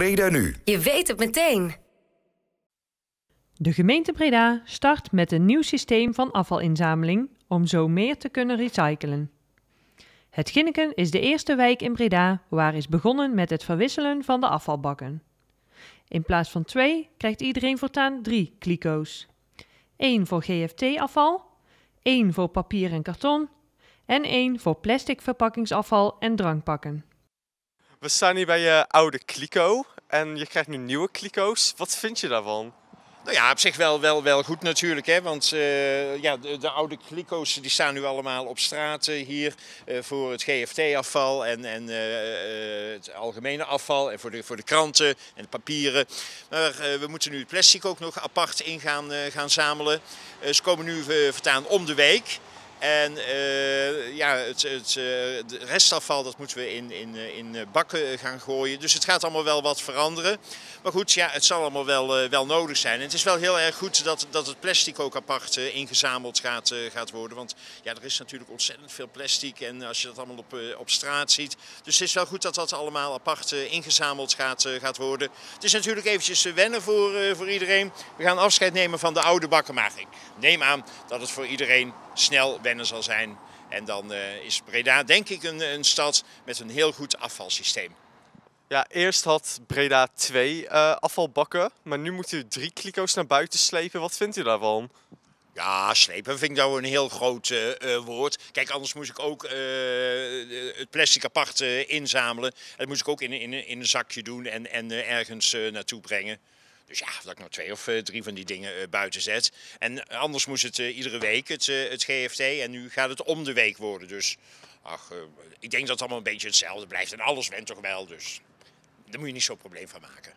Breda nu. Je weet het meteen. De gemeente Breda start met een nieuw systeem van afvalinzameling om zo meer te kunnen recyclen. Het Ginneken is de eerste wijk in Breda waar is begonnen met het verwisselen van de afvalbakken. In plaats van twee krijgt iedereen voortaan drie kliko's. Eén voor GFT-afval, één voor papier en karton en één voor plastic verpakkingsafval en drankpakken. We staan hier bij je oude kliko en je krijgt nu nieuwe kliko's. Wat vind je daarvan? Nou ja, op zich wel, wel, wel goed natuurlijk. Hè? Want uh, ja, de, de, oude kliko's die staan nu allemaal op straat hier uh, voor het GFT-afval en, en het algemene afval. En voor de, voor de kranten en de papieren. Maar we moeten nu het plastic ook nog apart in gaan, gaan zamelen. ze komen nu vertaan om de week. En uh, ja, het, het uh, restafval dat moeten we in, in, in bakken gaan gooien. Dus het gaat allemaal wel wat veranderen. Maar goed, ja, het zal allemaal wel, wel nodig zijn. En het is wel heel erg goed dat, dat het plastic ook apart ingezameld gaat, gaat worden. Want ja, er is natuurlijk ontzettend veel plastic. En als je dat allemaal op, op straat ziet. Dus het is wel goed dat dat allemaal apart ingezameld gaat, gaat worden. Het is natuurlijk eventjes wennen voor, voor iedereen. We gaan afscheid nemen van de oude bakken. Maar ik neem aan dat het voor iedereen snel zal zijn. En dan uh, is Breda denk ik een, een, stad met een heel goed afvalsysteem. Ja, eerst had Breda twee uh, afvalbakken, maar nu moet u drie kliko's naar buiten slepen. Wat vindt u daarvan? Ja, slepen vind ik nou een heel groot uh, woord. Kijk, anders moest ik ook het plastic apart inzamelen. Dat moest ik ook in, in, in een zakje doen en, en ergens naartoe brengen. Dus ja, dat ik nou twee of uh, drie van die dingen uh, buiten zet. En anders moest het iedere week, het, het GFT. En nu gaat het om de week worden. Dus ach, ik denk dat het allemaal een beetje hetzelfde blijft. En alles went toch wel. Dus daar moet je niet zo'n probleem van maken.